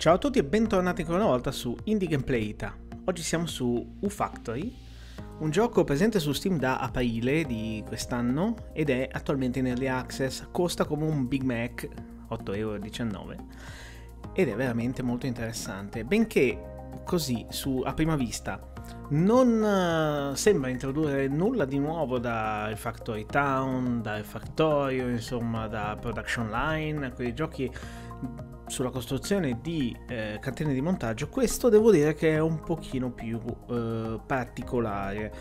Ciao a tutti e bentornati ancora una volta su Indie Gameplay Ita. Oggi siamo su U-Factory, un gioco presente su Steam da aprile di quest'anno ed è attualmente in early access, costa come un Big Mac, 8,19€ ed è veramente molto interessante, benché così su, a prima vista non uh, sembra introdurre nulla di nuovo da Factory Town, da Factorio, insomma da Production Line, quei giochi sulla costruzione di eh, catene di montaggio, questo devo dire che è un pochino più eh, particolare.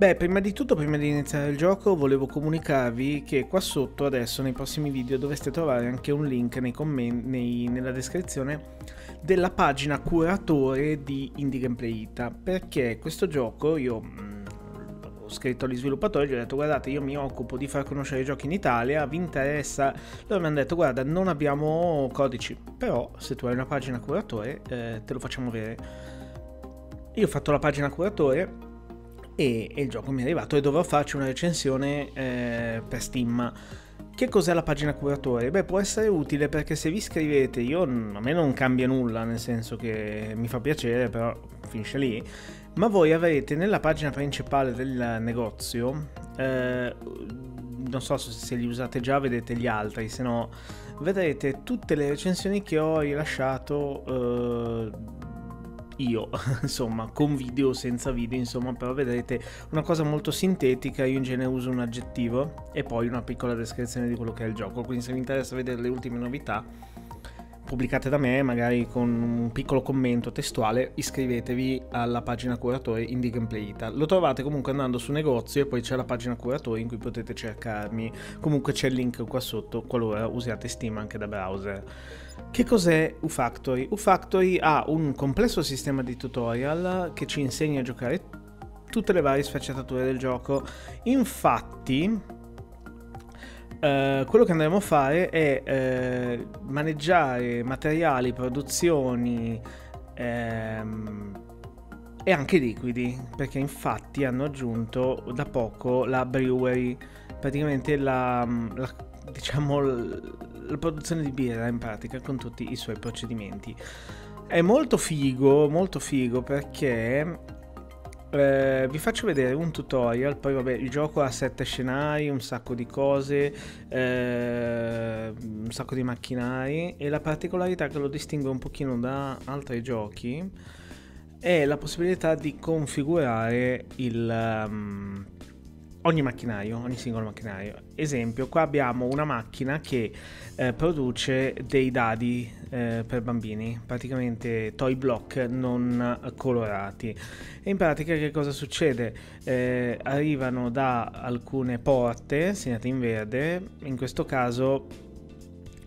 Beh, prima di tutto, prima di iniziare il gioco, volevo comunicarvi che qua sotto adesso nei prossimi video dovreste trovare anche un link nei commenti, nei, nella descrizione della pagina curatore di Indie Gameplay Ita, perché questo gioco io scritto agli sviluppatori, gli ho detto guardate io mi occupo di far conoscere i giochi in Italia, vi interessa? Loro mi hanno detto guarda non abbiamo codici, però se tu hai una pagina curatore eh, te lo facciamo vedere. Io ho fatto la pagina curatore e, e il gioco mi è arrivato e dovrò farci una recensione eh, per Steam. Che cos'è la pagina curatore? Beh, può essere utile perché se vi iscrivete, io, a me non cambia nulla, nel senso che mi fa piacere, però finisce lì ma voi avrete nella pagina principale del negozio, eh, non so se li usate già, vedete gli altri, se no vedrete tutte le recensioni che ho rilasciato eh, io, insomma, con video o senza video, insomma, però vedrete una cosa molto sintetica, io in genere uso un aggettivo e poi una piccola descrizione di quello che è il gioco, quindi se vi interessa vedere le ultime novità pubblicate da me, magari con un piccolo commento testuale, iscrivetevi alla pagina curatore Indie Gameplay Ita. Lo trovate comunque andando su negozio e poi c'è la pagina curatore in cui potete cercarmi. Comunque c'è il link qua sotto qualora usiate Steam anche da browser. Che cos'è UFactory? UFactory ha un complesso sistema di tutorial che ci insegna a giocare tutte le varie sfaccettature del gioco. Infatti, Uh, quello che andremo a fare è uh, maneggiare materiali, produzioni ehm, e anche liquidi, perché infatti hanno aggiunto da poco la brewery, praticamente la, la, diciamo, la produzione di birra in pratica con tutti i suoi procedimenti. È molto figo, molto figo perché eh, vi faccio vedere un tutorial, poi vabbè il gioco ha sette scenari, un sacco di cose, eh, un sacco di macchinari e la particolarità che lo distingue un pochino da altri giochi è la possibilità di configurare il, um, ogni macchinario, ogni singolo macchinario. Esempio, qua abbiamo una macchina che eh, produce dei dadi eh, per bambini, praticamente toy block non colorati. E in pratica che cosa succede? Eh, arrivano da alcune porte segnate in verde, in questo caso,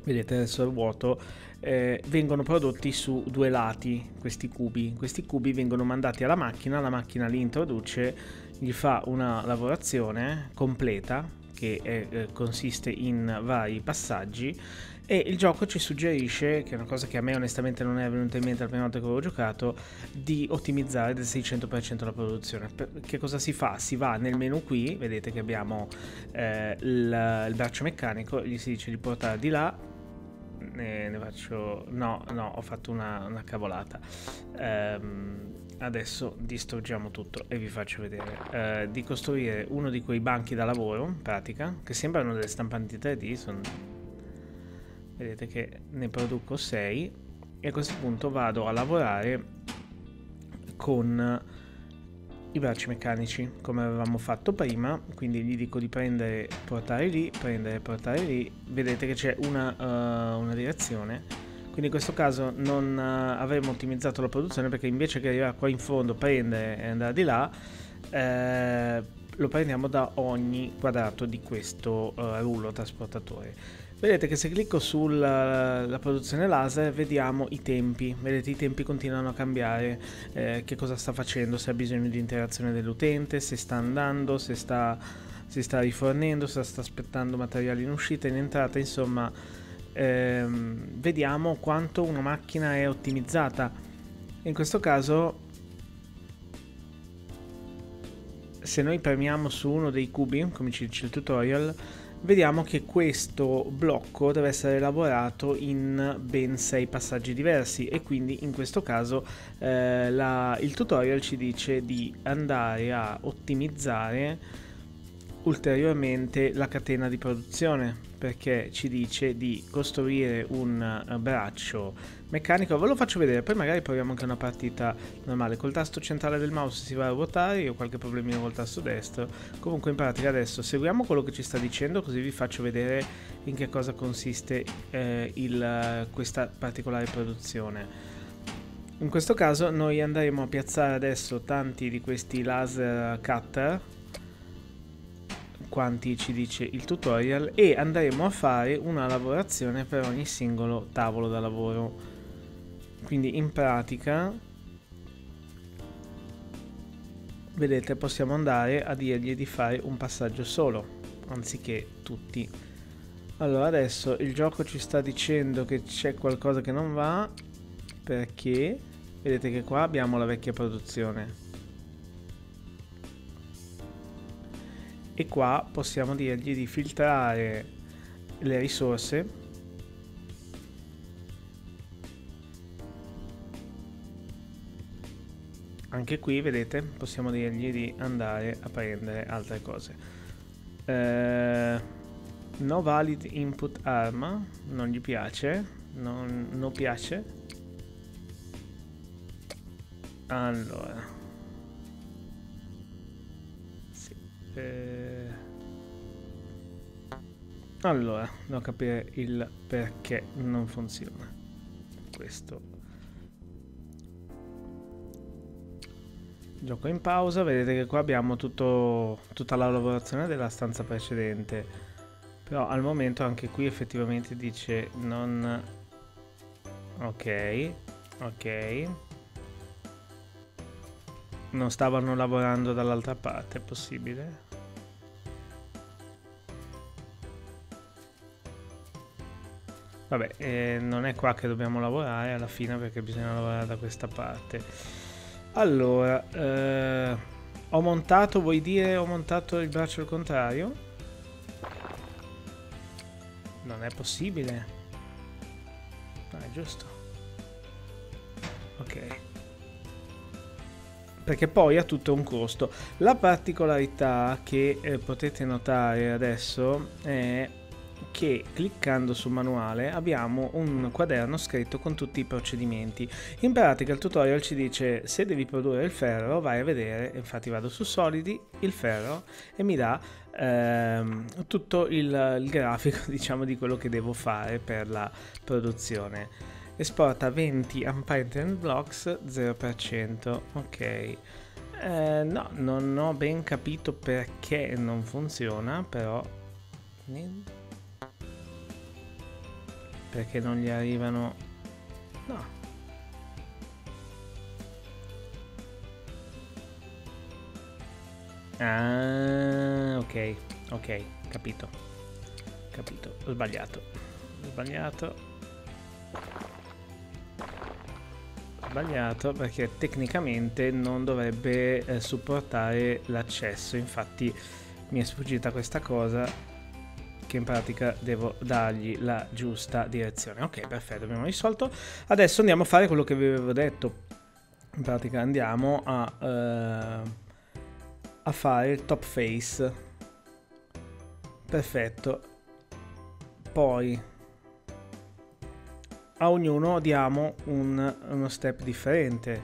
vedete adesso il vuoto, eh, vengono prodotti su due lati questi cubi. Questi cubi vengono mandati alla macchina, la macchina li introduce gli fa una lavorazione completa che è, eh, consiste in vari passaggi e il gioco ci suggerisce, che è una cosa che a me onestamente non è venuta in mente la prima volta che avevo giocato, di ottimizzare del 600% la produzione. Che cosa si fa? Si va nel menu qui, vedete che abbiamo eh, il, il braccio meccanico, gli si dice di portare di là, ne, ne faccio... no, no, ho fatto una, una cavolata. Ehm, adesso distruggiamo tutto e vi faccio vedere. Eh, di costruire uno di quei banchi da lavoro in pratica che sembrano delle stampanti 3D sono... vedete che ne produco 6 e a questo punto vado a lavorare con i bracci meccanici come avevamo fatto prima quindi gli dico di prendere portare lì prendere portare lì. Vedete che c'è una, uh, una direzione quindi in questo caso non uh, avremo ottimizzato la produzione perché invece che arrivare qua in fondo, prendere e andare di là, eh, lo prendiamo da ogni quadrato di questo uh, rullo trasportatore. Vedete che se clicco sulla produzione laser vediamo i tempi, vedete i tempi continuano a cambiare, eh, che cosa sta facendo, se ha bisogno di interazione dell'utente, se sta andando, se sta, si sta rifornendo, se sta aspettando materiali in uscita, in entrata, insomma ehm, vediamo quanto una macchina è ottimizzata. In questo caso, se noi premiamo su uno dei cubi, come ci dice il tutorial, vediamo che questo blocco deve essere elaborato in ben 6 passaggi diversi e quindi in questo caso eh, la, il tutorial ci dice di andare a ottimizzare ulteriormente la catena di produzione perché ci dice di costruire un eh, braccio meccanico. Ve lo faccio vedere poi magari proviamo anche una partita normale. Col tasto centrale del mouse si va a ruotare io ho qualche problemino col tasto destro. Comunque in pratica adesso seguiamo quello che ci sta dicendo così vi faccio vedere in che cosa consiste eh, il, questa particolare produzione. In questo caso noi andremo a piazzare adesso tanti di questi laser cutter quanti ci dice il tutorial e andremo a fare una lavorazione per ogni singolo tavolo da lavoro. Quindi in pratica vedete possiamo andare a dirgli di fare un passaggio solo anziché tutti. Allora adesso il gioco ci sta dicendo che c'è qualcosa che non va perché? Vedete che qua abbiamo la vecchia produzione e qua possiamo dirgli di filtrare le risorse. Anche qui vedete possiamo dirgli di andare a prendere altre cose. Eh, no valid input arma non gli piace non, non piace. Allora. Eh... Allora, devo capire il perché non funziona. Questo. Gioco in pausa, vedete che qua abbiamo tutto, tutta la lavorazione della stanza precedente. Però al momento anche qui effettivamente dice non... Ok, ok. Non stavano lavorando dall'altra parte, è possibile? Vabbè, eh, non è qua che dobbiamo lavorare alla fine perché bisogna lavorare da questa parte. Allora, eh, ho montato, vuoi dire ho montato il braccio al contrario? Non è possibile. No, è giusto. Ok perché poi ha tutto un costo. La particolarità che eh, potete notare adesso è che cliccando sul manuale abbiamo un quaderno scritto con tutti i procedimenti. In pratica il tutorial ci dice se devi produrre il ferro vai a vedere, infatti vado su solidi, il ferro e mi dà ehm, tutto il, il grafico diciamo di quello che devo fare per la produzione. Esporta 20 unpainted blocks 0% ok. Eh, no non ho ben capito perché non funziona però perché non gli arrivano. No. Ah ok ok capito. Capito ho sbagliato. Ho sbagliato. Sbagliato perché tecnicamente non dovrebbe eh, supportare l'accesso. Infatti mi è sfuggita questa cosa che in pratica devo dargli la giusta direzione. Ok perfetto abbiamo risolto. Adesso andiamo a fare quello che vi avevo detto. In pratica andiamo a, eh, a fare il top face. Perfetto. Poi a ognuno diamo un, uno step differente.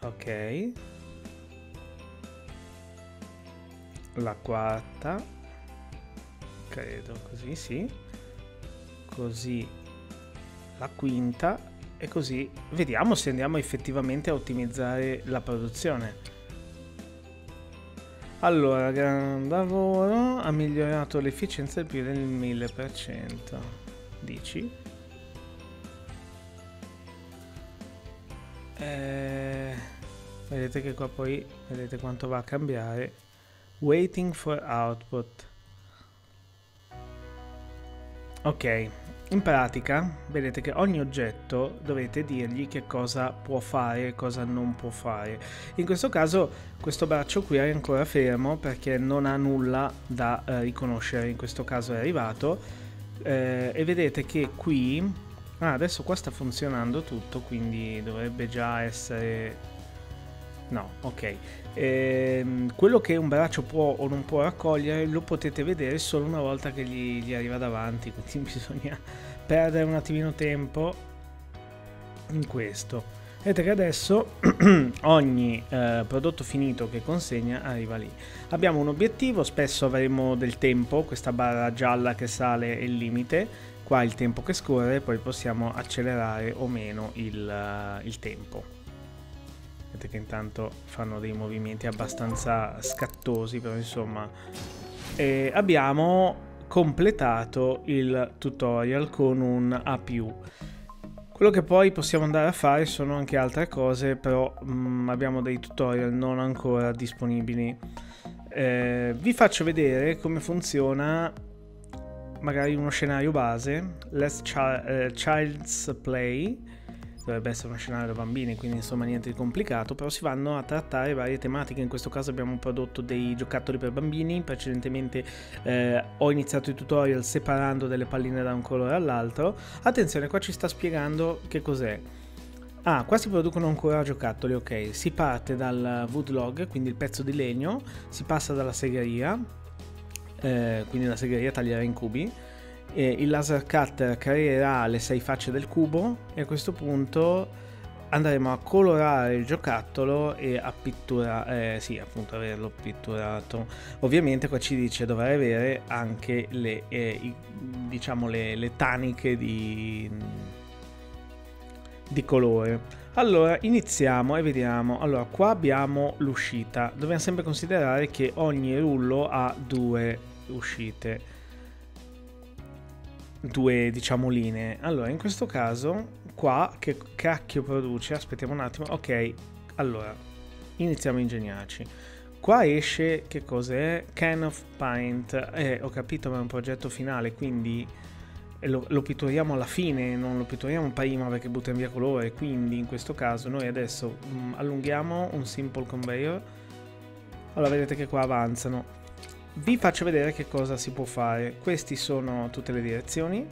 Ok. La quarta. Credo così, sì. Così la quinta e così vediamo se andiamo effettivamente a ottimizzare la produzione. Allora, gran lavoro, ha migliorato l'efficienza più del 1000%. Dici? Eh, vedete che qua poi, vedete quanto va a cambiare. Waiting for output. Ok, in pratica vedete che ogni oggetto dovete dirgli che cosa può fare e cosa non può fare. In questo caso questo braccio qui è ancora fermo perché non ha nulla da eh, riconoscere, in questo caso è arrivato eh, e vedete che qui... Ah, adesso qua sta funzionando tutto, quindi dovrebbe già essere... No, ok. Ehm, quello che un braccio può o non può raccogliere lo potete vedere solo una volta che gli, gli arriva davanti, quindi bisogna perdere un attimino tempo in questo. Vedete che adesso ogni eh, prodotto finito che consegna arriva lì. Abbiamo un obiettivo, spesso avremo del tempo, questa barra gialla che sale è il limite, qua il tempo che scorre, poi possiamo accelerare o meno il, uh, il tempo vedete che intanto fanno dei movimenti abbastanza scattosi però insomma e abbiamo completato il tutorial con un A+. Quello che poi possiamo andare a fare sono anche altre cose, però mh, mm, abbiamo dei tutorial non ancora disponibili. Eh, vi faccio vedere come funziona magari uno scenario base, Let's Chi uh, Child's Play, dovrebbe essere uno scenario da bambini, quindi insomma niente di complicato, però si vanno a trattare varie tematiche, in questo caso abbiamo prodotto dei giocattoli per bambini, precedentemente eh, ho iniziato il tutorial separando delle palline da un colore all'altro, attenzione qua ci sta spiegando che cos'è. Ah, qua si producono ancora giocattoli, ok. Si parte dal wood log, quindi il pezzo di legno, si passa dalla segheria, eh, quindi la segheria taglierà in cubi, e il laser cutter creerà le sei facce del cubo e a questo punto andremo a colorare il giocattolo e a pitturare, eh, sì appunto averlo pitturato. Ovviamente qua ci dice dovrà avere anche le, eh, i, diciamo le, le taniche di, di colore. Allora iniziamo e vediamo. Allora qua abbiamo l'uscita. Dobbiamo sempre considerare che ogni rullo ha due uscite due diciamo linee. Allora in questo caso qua che cacchio produce? Aspettiamo un attimo. Ok allora iniziamo a ingegnarci. Qua esce che cos'è? Can of paint. Eh, ho capito ma è un progetto finale quindi lo, lo pitturiamo alla fine non lo pitturiamo prima perché buttiamo via colore. Quindi in questo caso noi adesso mh, mm, allunghiamo un simple conveyor. Allora vedete che qua avanzano vi faccio vedere che cosa si può fare. Queste sono tutte le direzioni.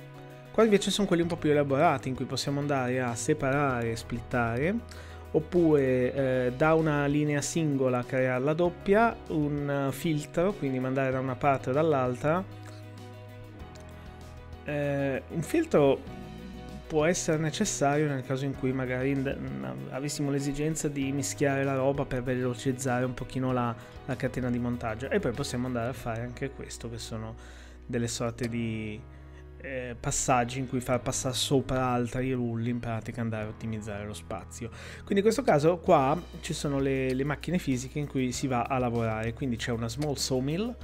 Qua invece sono quelli un po' più elaborati in cui possiamo andare a separare e splittare oppure eh, da una linea singola crearla doppia, un filtro, quindi mandare da una parte o dall'altra. Eh, un filtro può essere necessario nel caso in cui magari avessimo l'esigenza di mischiare la roba per velocizzare un pochino la, la, catena di montaggio. E poi possiamo andare a fare anche questo che sono delle sorte di eh, passaggi in cui far passare sopra altri rulli in pratica andare a ottimizzare lo spazio. Quindi in questo caso qua ci sono le, le macchine fisiche in cui si va a lavorare. Quindi c'è una small sawmill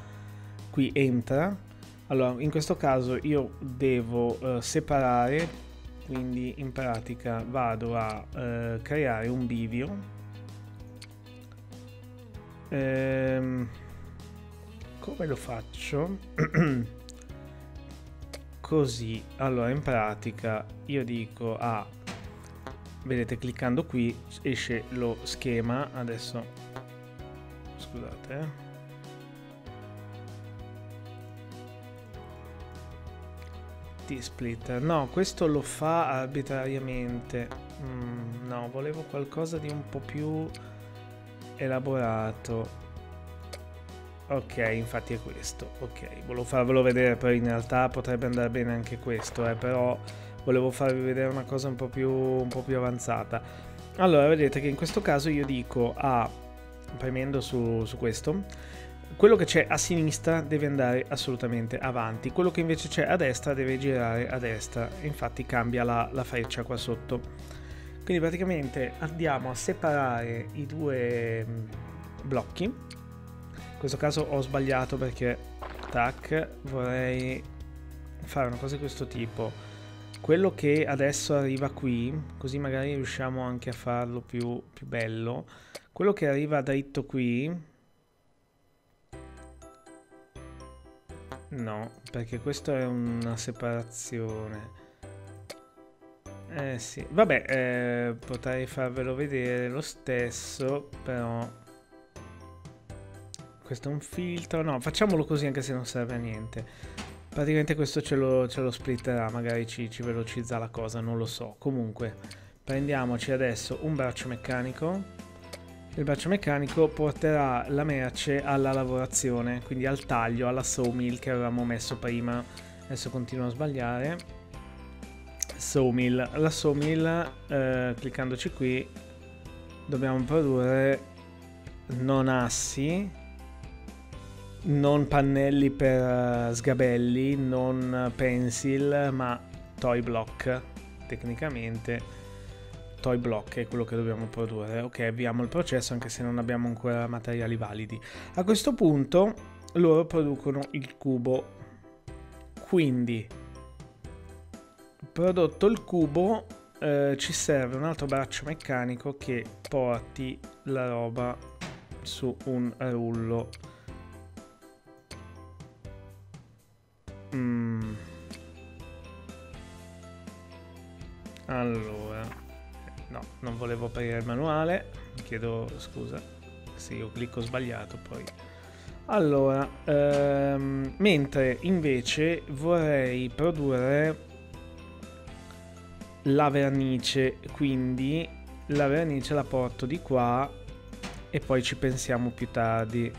qui entra. Allora in questo caso io devo uh, separare quindi in pratica vado a eh, creare un bivio. Ehm, come lo faccio? Così. Allora in pratica io dico a ah, vedete cliccando qui esce lo schema. Adesso scusate T-Splitter. No, questo lo fa arbitrariamente. Mm, no, volevo qualcosa di un po' più elaborato. Ok, infatti è questo. Ok, volevo farvelo vedere, poi in realtà potrebbe andare bene anche questo, eh, però volevo farvi vedere una cosa un po' più, un po più avanzata. Allora, vedete che in questo caso io dico a, premendo su, su questo, quello che c'è a sinistra deve andare assolutamente avanti, quello che invece c'è a destra deve girare a destra, infatti cambia la, la freccia qua sotto. Quindi praticamente andiamo a separare i due mm, blocchi. In questo caso ho sbagliato perché, tac, vorrei fare una cosa di questo tipo. Quello che adesso arriva qui, così magari riusciamo anche a farlo più, più bello. Quello che arriva dritto qui, No, perché questa è una separazione. Eh sì, vabbè, eh, potrei farvelo vedere lo stesso, però... Questo è un filtro, no, facciamolo così anche se non serve a niente. Praticamente questo ce lo, ce lo splitterà, magari ci, ci velocizza la cosa, non lo so. Comunque, prendiamoci adesso un braccio meccanico. Il braccio meccanico porterà la merce alla lavorazione, quindi al taglio, alla sawmill che avevamo messo prima. Adesso continuo a sbagliare sawmill. La sawmill, eh, cliccandoci qui, dobbiamo produrre non assi, non pannelli per uh, sgabelli, non pencil, ma toy block. Tecnicamente toy block è quello che dobbiamo produrre. Ok, avviamo il processo anche se non abbiamo ancora materiali validi. A questo punto loro producono il cubo. Quindi prodotto il cubo eh, ci serve un altro braccio meccanico che porti la roba su un rullo non volevo aprire il manuale chiedo scusa se io clicco sbagliato poi. Allora ehm, mentre invece vorrei produrre la vernice quindi la vernice la porto di qua e poi ci pensiamo più tardi.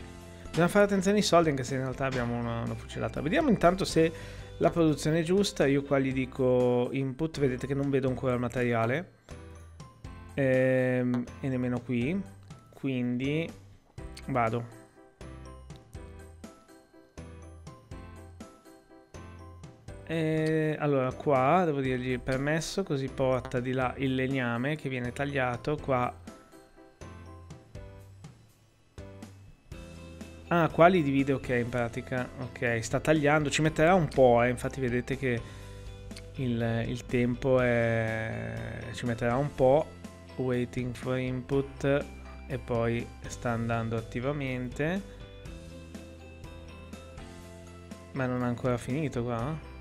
Bisogna fare attenzione ai soldi anche se in realtà abbiamo una, una fucilata. Vediamo intanto se la produzione è giusta. Io qua gli dico input vedete che non vedo ancora il materiale ehm, e nemmeno qui. Quindi vado. E allora qua devo dirgli permesso così porta di là il legname che viene tagliato qua. Ah, qua li divide ok in pratica. Ok, sta tagliando, ci metterà un po' eh. Infatti vedete che il, il tempo è... ci metterà un po' Waiting for input E poi sta andando attivamente Ma non ha ancora finito qua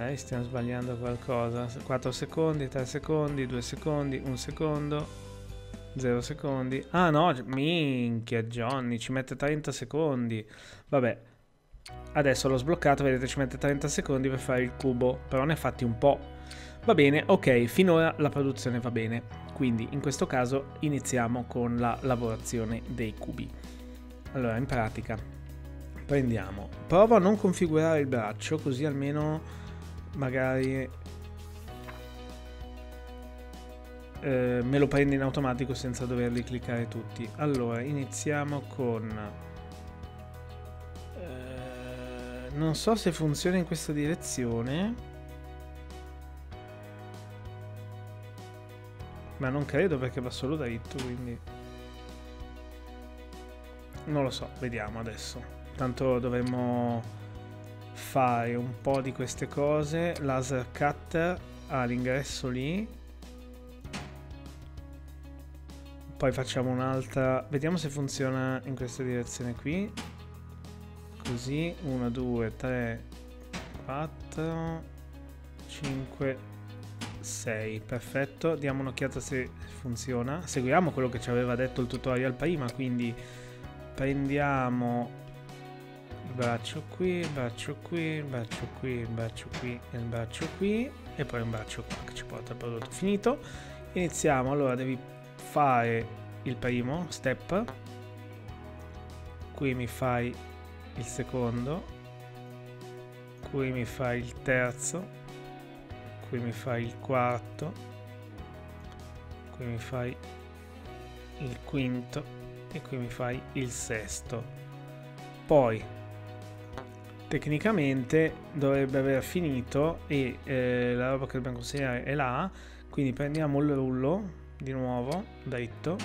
Eh, stiamo sbagliando qualcosa. 4 secondi, 3 secondi, 2 secondi, 1 secondo, 0 secondi. Ah no, minchia Johnny, ci mette 30 secondi. Vabbè, adesso l'ho sbloccato, vedete ci mette 30 secondi per fare il cubo, però ne fatti un po'. Va bene, ok, finora la produzione va bene. Quindi in questo caso iniziamo con la lavorazione dei cubi. Allora, in pratica, prendiamo... Provo a non configurare il braccio, così almeno magari eh, me lo prende in automatico senza doverli cliccare tutti. Allora, iniziamo con... non so se funziona in questa direzione. Ma non credo perché va solo dritto, quindi... Non lo so, vediamo adesso. Tanto dovremmo fare un po' di queste cose. Laser cutter all'ingresso lì. Poi facciamo un'altra. Vediamo se funziona in questa direzione qui così 1 2 3 4 5 6 perfetto. Diamo un'occhiata se funziona. Seguiamo quello che ci aveva detto il tutorial prima quindi prendiamo braccio qui, il braccio qui, il braccio qui, il braccio qui e il braccio qui e poi un braccio qua che ci porta al prodotto finito. Iniziamo, allora devi fare il primo step, qui mi fai il secondo, qui mi fai il terzo, qui mi fai il quarto, qui mi fai il quinto e qui mi fai il sesto. Poi tecnicamente dovrebbe aver finito e eh, la roba che dobbiamo consegnare è là quindi prendiamo il rullo di nuovo dritto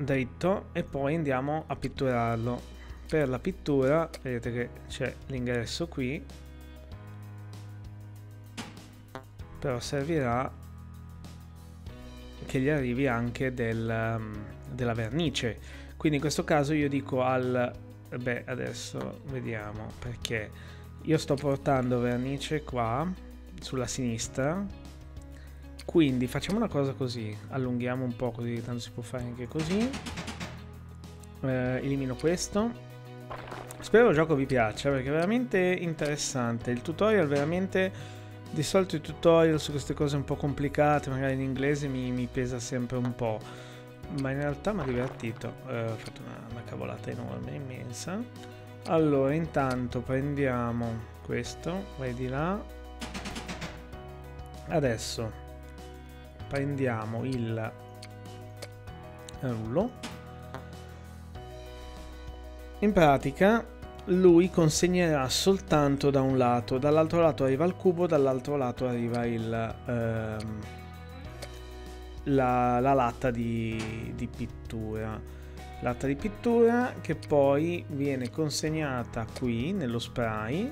dritto e poi andiamo a pitturarlo. Per la pittura vedete che c'è l'ingresso qui. Però servirà che gli arrivi anche del, della vernice. Quindi in questo caso io dico al beh adesso vediamo perché io sto portando vernice qua sulla sinistra quindi facciamo una cosa così. Allunghiamo un po' così tanto si può fare anche così. Eh, elimino questo. Spero il gioco vi piaccia perché è veramente interessante. Il tutorial veramente di solito i tutorial su queste cose un po' complicate magari in inglese mi, mi pesa sempre un po' ma in realtà mi ha divertito. Eh, ho fatto una, una cavolata enorme immensa. Allora intanto prendiamo questo vai di là. Adesso prendiamo il rullo. In pratica lui consegnerà soltanto da un lato. Dall'altro lato arriva il cubo dall'altro lato arriva il ehm, la, la, latta di, di pittura. Latta di pittura che poi viene consegnata qui nello spray.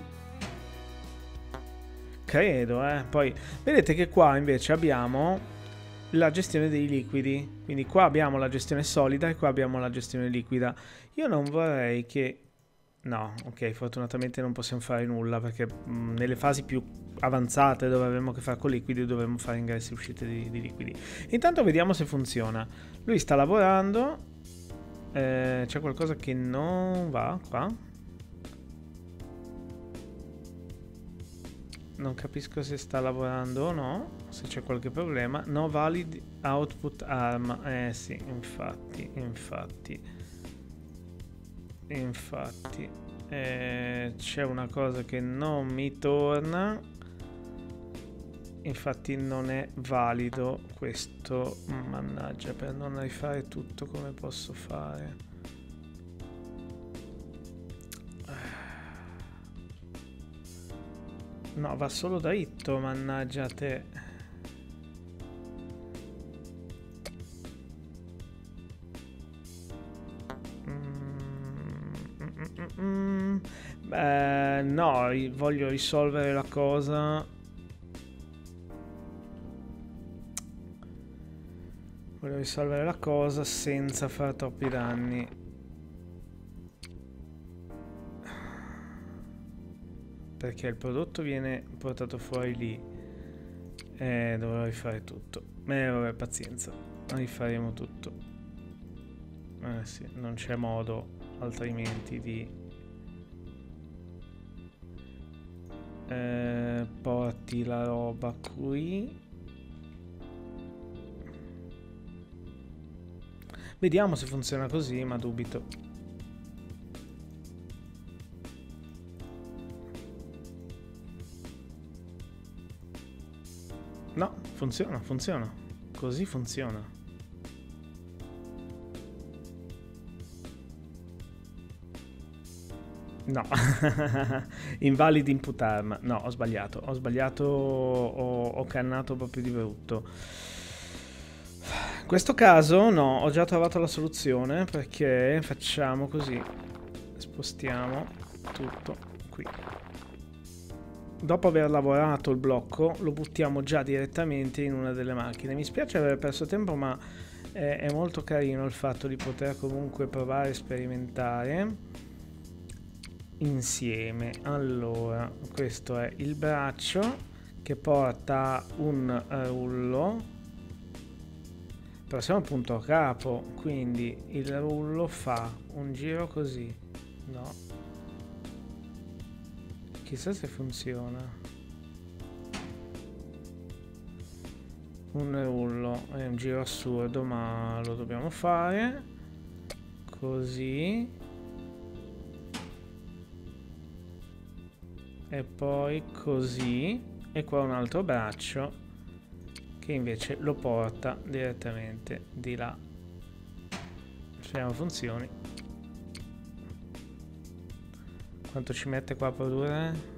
Credo, eh. Poi vedete che qua invece abbiamo la gestione dei liquidi. Quindi qua abbiamo la gestione solida e qua abbiamo la gestione liquida. Io non vorrei che... No, ok, fortunatamente non possiamo fare nulla perché mh, nelle fasi più avanzate dove avremo che fare con liquidi dovremmo fare ingressi e uscite di, di liquidi. Intanto vediamo se funziona. Lui sta lavorando. Eh, c'è qualcosa che non va qua. Non capisco se sta lavorando o no, se c'è qualche problema. No valid output arm. Eh sì, infatti, infatti. Infatti. Eh, c'è una cosa che non mi torna. Infatti non è valido questo. Mannaggia, per non rifare tutto come posso fare. No, va solo dritto, mannaggia te. Mm, no, voglio risolvere la cosa. Voglio risolvere la cosa senza fare troppi danni. Perché il prodotto viene portato fuori lì. E dovrò rifare tutto. Eh vabbè pazienza. Rifaremo tutto. Eh sì non c'è modo altrimenti di eh, porti la roba qui. Vediamo se funziona così ma dubito No, funziona, funziona. Così funziona. No, invalid input arm. No, ho sbagliato. Ho sbagliato, ho, ho cannato proprio di brutto. In questo caso no, ho già trovato la soluzione perché facciamo così. Spostiamo tutto qui dopo aver lavorato il blocco lo buttiamo già direttamente in una delle macchine. Mi spiace aver perso tempo ma è, è molto carino il fatto di poter comunque provare e sperimentare insieme. Allora, questo è il braccio che porta un rullo però siamo appunto a capo quindi il rullo fa un giro così no Chissà se funziona. Un rullo è un giro assurdo, ma lo dobbiamo fare. Così. E poi così. E qua un altro braccio che invece lo porta direttamente di là. Speriamo funzioni. Quanto ci mette qua a produrre?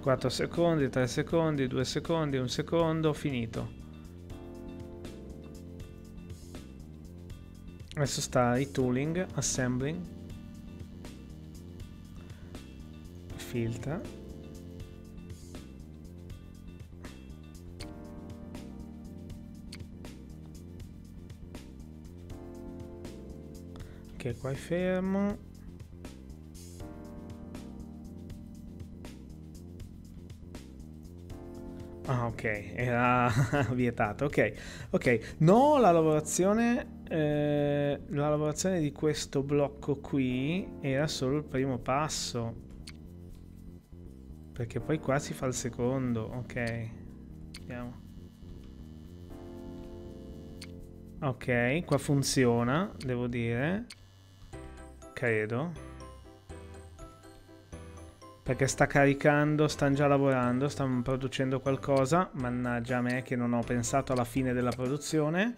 4 secondi, 3 secondi, 2 secondi, 1 secondo, finito. Adesso sta retooling, assembling, filtra. Qua è fermo. Ah, ok, era vietato. Ok, ok. No, la lavorazione, eh, la lavorazione di questo blocco qui era solo il primo passo. Perché poi qua si fa il secondo. Ok, vediamo. Ok, qua funziona, devo dire. Credo. Perché sta caricando, stanno già lavorando, stanno producendo qualcosa. Mannaggia a me che non ho pensato alla fine della produzione.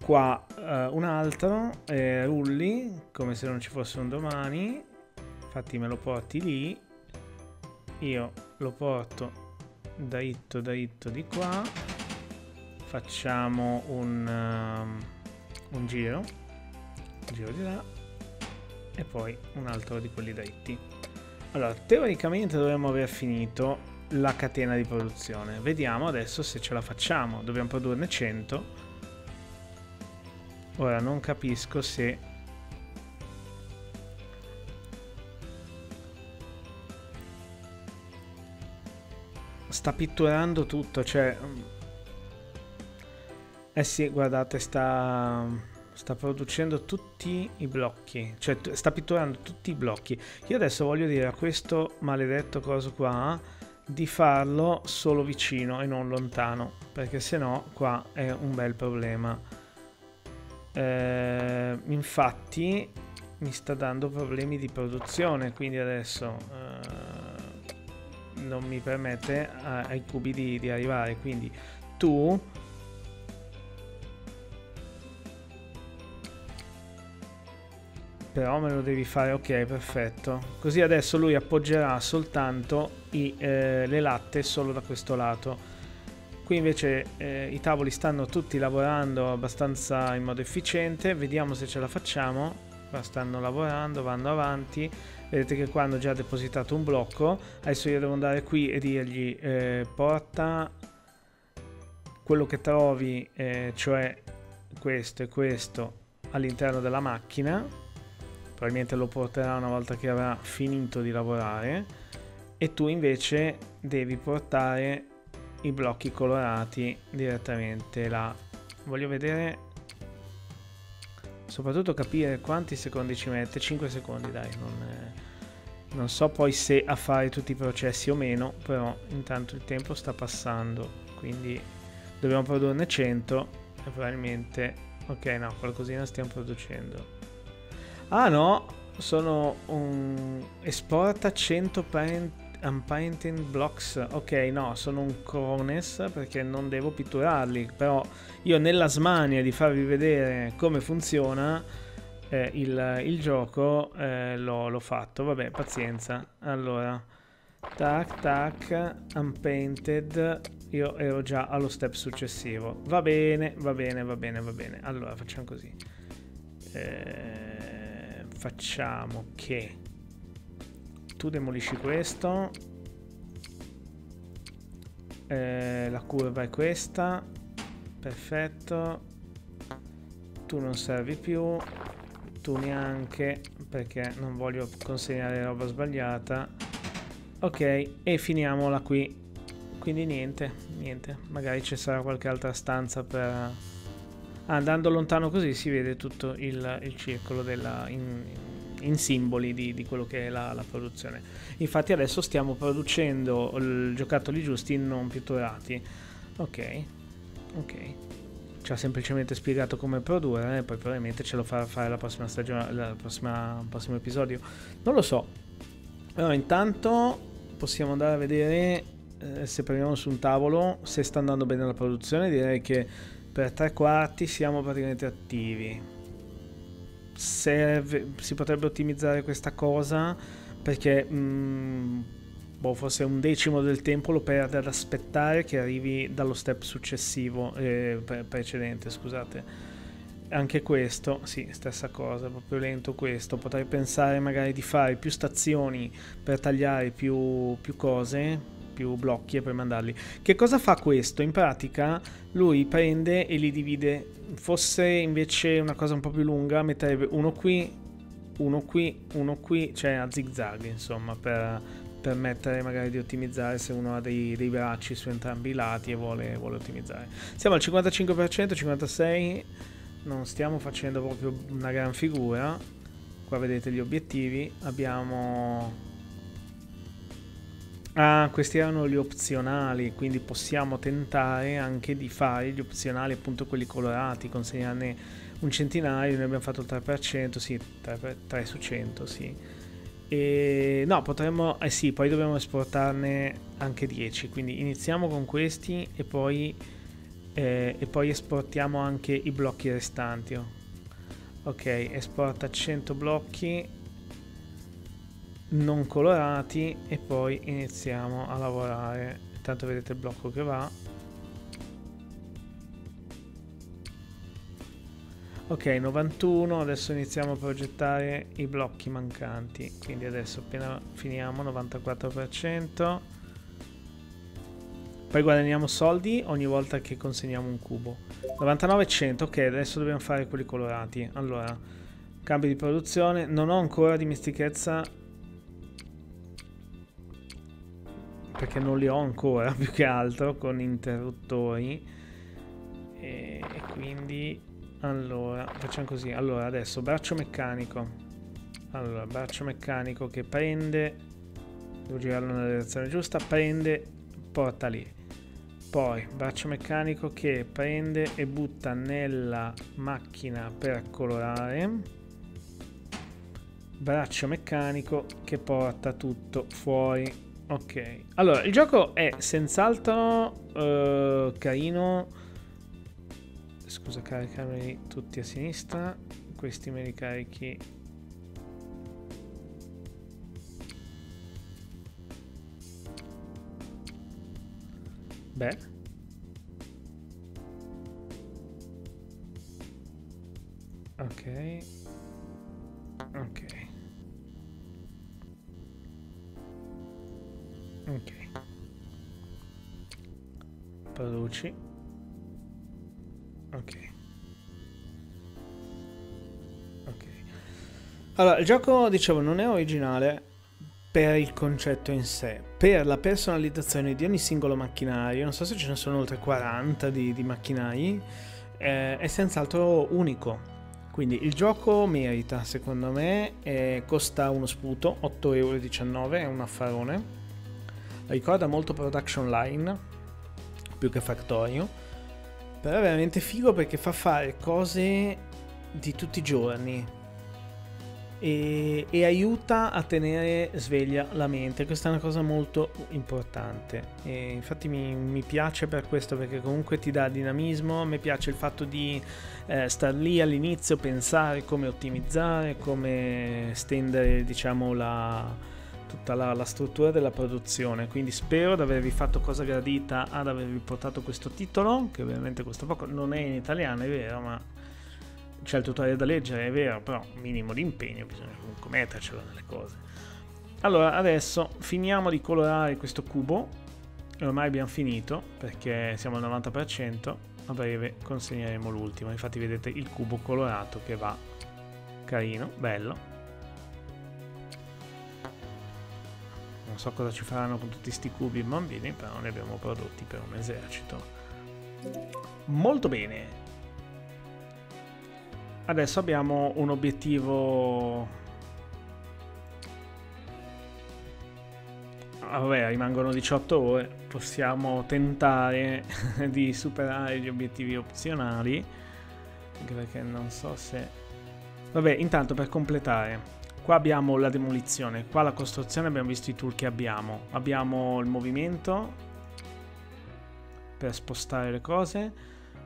Qua uh, un altro, eh, rulli, come se non ci fosse un domani. Infatti me lo porti lì. Io lo porto dritto, dritto di qua. Facciamo un, uh, un giro. Un giro di là. E poi un altro di quelli dritti. Allora, teoricamente dovremmo aver finito la catena di produzione. Vediamo adesso se ce la facciamo. Dobbiamo produrne 100. Ora non capisco se... Sta pitturando tutto, cioè... Eh sì, guardate, sta sta producendo tutti i blocchi, cioè sta pitturando tutti i blocchi. Io adesso voglio dire a questo maledetto coso qua di farlo solo vicino e non lontano, perché se no qua è un bel problema. Eh, infatti mi sta dando problemi di produzione, quindi adesso eh, non mi permette ai cubi di, di arrivare. Quindi tu però me lo devi fare ok perfetto. Così adesso lui appoggerà soltanto i, eh, le latte solo da questo lato. Qui invece eh, i tavoli stanno tutti lavorando abbastanza in modo efficiente. Vediamo se ce la facciamo. Qua stanno lavorando vanno avanti. Vedete che qua hanno già depositato un blocco. Adesso io devo andare qui e dirgli eh, porta quello che trovi eh, cioè questo e questo all'interno della macchina probabilmente lo porterà una volta che avrà finito di lavorare. E tu invece devi portare i blocchi colorati direttamente là. Voglio vedere soprattutto capire quanti secondi ci mette. 5 secondi dai non, è, non so poi se a fare tutti i processi o meno però intanto il tempo sta passando quindi dobbiamo produrne 100 e probabilmente ok no qualcosina stiamo producendo Ah no, sono un esporta 100 paint, unpainted blocks. Ok, no, sono un crones perché non devo pitturarli. Però io nella smania di farvi vedere come funziona eh, il, il, gioco eh, l'ho, l'ho fatto. Vabbè, pazienza. Allora, tac, tac, unpainted. Io ero già allo step successivo. Va bene, va bene, va bene, va bene. Allora, facciamo così. Eh facciamo che tu demolisci questo eh, la curva è questa perfetto tu non servi più tu neanche perché non voglio consegnare roba sbagliata. Ok e finiamola qui. Quindi niente niente magari ci sarà qualche altra stanza per andando lontano così si vede tutto il, il circolo della, in, in simboli di, di, quello che è la, la, produzione. Infatti adesso stiamo producendo i giocattoli giusti non pitturati. Ok, ok. Ci ha semplicemente spiegato come produrre, e poi probabilmente ce lo farà fare la prossima stagione, il prossimo episodio. Non lo so. Però intanto possiamo andare a vedere eh, se prendiamo su un tavolo se sta andando bene la produzione. Direi che per tre quarti siamo praticamente attivi. Serve, si potrebbe ottimizzare questa cosa perché mh, mm, boh, forse un decimo del tempo lo perde ad aspettare che arrivi dallo step successivo, eh, precedente, scusate. Anche questo, sì, stessa cosa, proprio lento questo. Potrei pensare magari di fare più stazioni per tagliare più, più cose, più blocchi e poi mandarli. Che cosa fa questo? In pratica lui prende e li divide. Fosse invece una cosa un po' più lunga, metterebbe uno qui, uno qui, uno qui, cioè a zig zag insomma per permettere magari di ottimizzare se uno ha dei, dei bracci su entrambi i lati e vuole, vuole ottimizzare. Siamo al 55%, 56%, non stiamo facendo proprio una gran figura. Qua vedete gli obiettivi, abbiamo... Ah, questi erano gli opzionali, quindi possiamo tentare anche di fare gli opzionali, appunto quelli colorati, consegnarne un centinaio, noi abbiamo fatto il 3%, sì, 3, 3 su 100, sì e no, potremmo, eh sì, poi dobbiamo esportarne anche 10. Quindi iniziamo con questi e poi, eh, e poi esportiamo anche i blocchi restanti. Oh. Ok, esporta 100 blocchi non colorati e poi iniziamo a lavorare. Intanto vedete il blocco che va Ok, 91, adesso iniziamo a progettare i blocchi mancanti, quindi adesso appena finiamo 94%, poi guadagniamo soldi ogni volta che consegniamo un cubo. 99 100, ok, adesso dobbiamo fare quelli colorati. Allora, cambio di produzione, non ho ancora dimestichezza perché non li ho ancora più che altro con interruttori e, e quindi allora, facciamo così. Allora, adesso braccio meccanico. Allora, braccio meccanico che prende, devo girarlo nella direzione giusta, prende, porta lì. Poi, braccio meccanico che prende e butta nella macchina per colorare. Braccio meccanico che porta tutto fuori. Ok. Allora, il gioco è senz'altro uh, carino. Scusa caricarmeli tutti a sinistra. Questi me li carichi. Beh. Ok. Ok ok produci Ok. Ok. Allora, il gioco, dicevo, non è originale per il concetto in sé, per la personalizzazione di ogni singolo macchinario, non so se ce ne sono oltre 40 di, di macchinari, eh, è senz'altro unico. Quindi il gioco merita, secondo me, eh, costa uno sputo, 8,19€, è un affarone. Ricorda molto Production Line, più che Factorio però è veramente figo perché fa fare cose di tutti i giorni e, e, aiuta a tenere sveglia la mente. Questa è una cosa molto importante. E infatti mi, mi, piace per questo perché comunque ti dà dinamismo. A me piace il fatto di eh, star lì all'inizio, pensare come ottimizzare, come stendere diciamo la tutta la, la, struttura della produzione. Quindi spero di avervi fatto cosa gradita ad avervi portato questo titolo, che ovviamente costa poco, non è in italiano, è vero, ma c'è il tutorial da leggere, è vero, però minimo di impegno, bisogna comunque mettercelo nelle cose. Allora, adesso finiamo di colorare questo cubo, ormai abbiamo finito, perché siamo al 90%, a breve consegneremo l'ultimo, infatti vedete il cubo colorato che va. Carino, bello non so cosa ci faranno con tutti questi cubi bambini, però ne abbiamo prodotti per un esercito. Molto bene. Adesso abbiamo un obiettivo... Ah, vabbè, rimangono 18 ore, possiamo tentare di superare gli obiettivi opzionali, anche perché non so se... Vabbè, intanto per completare, Qua abbiamo la demolizione, qua la costruzione abbiamo visto i tool che abbiamo. Abbiamo il movimento per spostare le cose,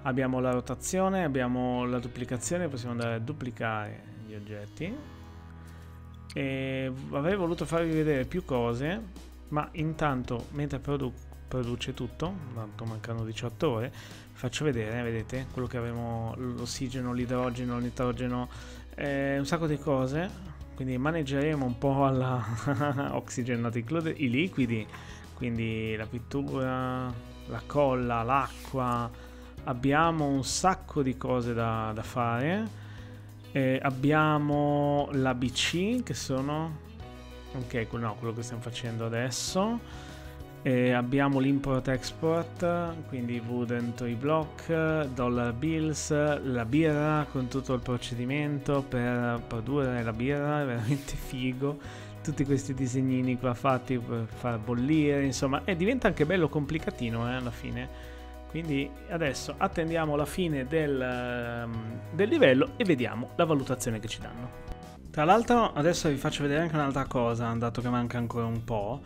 abbiamo la rotazione, abbiamo la duplicazione, possiamo andare a duplicare gli oggetti. E avrei voluto farvi vedere più cose, ma intanto mentre produ produce tutto, tanto mancano 18 ore, faccio vedere, vedete, quello che avevamo, l'ossigeno, l'idrogeno, il nitrogeno, eh, un sacco di cose quindi maneggeremo un po' alla Oxygen Not Included i liquidi quindi la pittura, la colla, l'acqua, abbiamo un sacco di cose da, da fare. Eh, abbiamo l'ABC che sono ok no, quello che stiamo facendo adesso e abbiamo l'import-export, quindi wooden toy block, dollar bills, la birra con tutto il procedimento per produrre la birra, è veramente figo. Tutti questi disegnini qua fatti per far bollire, insomma, e diventa anche bello complicatino eh, alla fine. Quindi adesso attendiamo la fine del, del livello e vediamo la valutazione che ci danno. Tra l'altro adesso vi faccio vedere anche un'altra cosa, dato che manca ancora un po'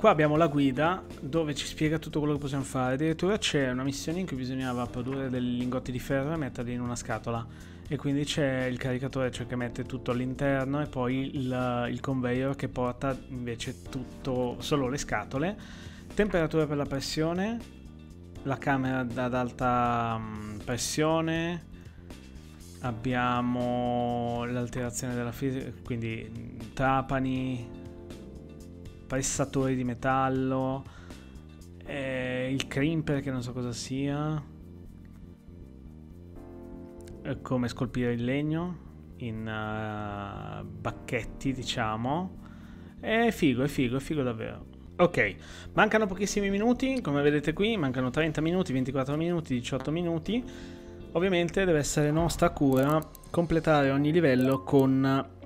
Qua abbiamo la guida dove ci spiega tutto quello che possiamo fare. Addirittura c'è una missione in cui bisognava produrre dei lingotti di ferro e metterli in una scatola. E quindi c'è il caricatore cioè che mette tutto all'interno e poi il, il conveyor che porta invece tutto, solo le scatole. Temperatura per la pressione, la camera ad alta mm, pressione, abbiamo l'alterazione della fisica, quindi mm, trapani, pressatori di metallo, eh, il crimper che non so cosa sia, eh, come scolpire il legno in uh, bacchetti diciamo. È figo, è figo, è figo davvero. Ok, mancano pochissimi minuti, come vedete qui, mancano 30 minuti, 24 minuti, 18 minuti. Ovviamente deve essere nostra cura completare ogni livello con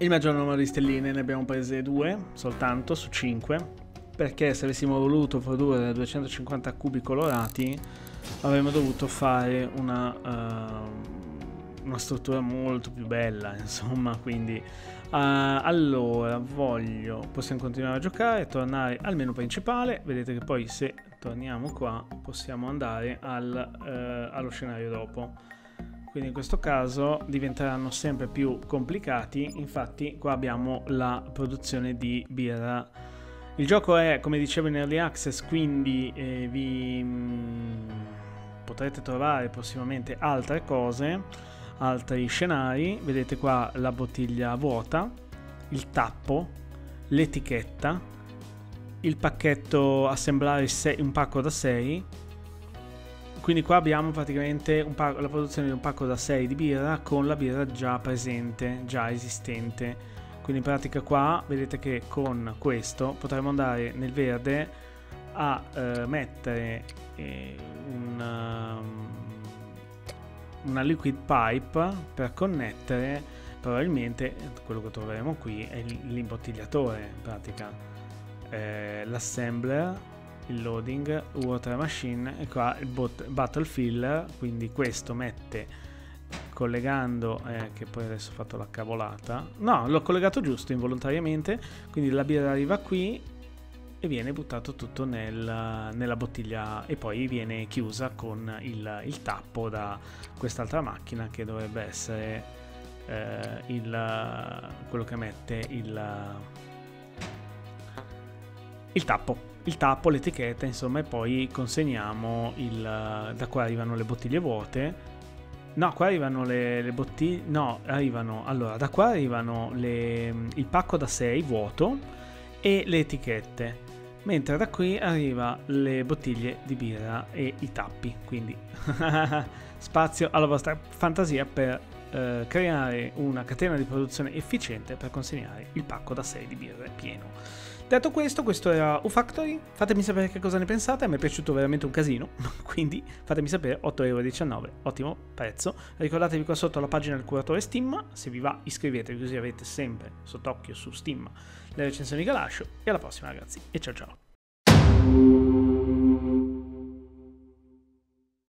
il maggior numero di stelline ne abbiamo prese due soltanto su 5 perché se avessimo voluto produrre 250 cubi colorati avremmo dovuto fare una, uh, una struttura molto più bella insomma quindi uh, allora voglio possiamo continuare a giocare tornare al menu principale. Vedete che poi se torniamo qua possiamo andare al, uh, allo scenario dopo quindi in questo caso diventeranno sempre più complicati. Infatti qua abbiamo la produzione di birra. Il gioco è come dicevo in early access quindi eh, vi mh, mm, potrete trovare prossimamente altre cose altri scenari. Vedete qua la bottiglia vuota il tappo l'etichetta il pacchetto assemblare un pacco da 6 quindi qua abbiamo praticamente pacco, la produzione di un pacco da 6 di birra con la birra già presente, già esistente. Quindi in pratica qua vedete che con questo potremo andare nel verde a eh, mettere eh, una, um, una liquid pipe per connettere probabilmente quello che troveremo qui è l'imbottigliatore in pratica eh, l'assembler il loading, water machine e qua il bot, battle filler, quindi questo mette collegando, eh, che poi adesso ho fatto la cavolata, no, l'ho collegato giusto involontariamente, quindi la birra arriva qui e viene buttato tutto nel, nella bottiglia e poi viene chiusa con il, il tappo da quest'altra macchina che dovrebbe essere eh, il, quello che mette il, il tappo il tappo, l'etichetta, insomma, e poi consegniamo il... da qua arrivano le bottiglie vuote. No, qua arrivano le, le bottiglie... No, arrivano... Allora, da qua arrivano le, il pacco da 6 vuoto e le etichette. Mentre da qui arriva le bottiglie di birra e i tappi. Quindi spazio alla vostra fantasia per eh, creare una catena di produzione efficiente per consegnare il pacco da 6 di birra pieno. Detto questo, questo era U-Factory, fatemi sapere che cosa ne pensate, a me è piaciuto veramente un casino, quindi fatemi sapere, 8,19€, ottimo prezzo. Ricordatevi qua sotto la pagina del curatore Steam, se vi va iscrivetevi così avete sempre sott'occhio su Steam le recensioni che lascio, e alla prossima ragazzi, e ciao ciao!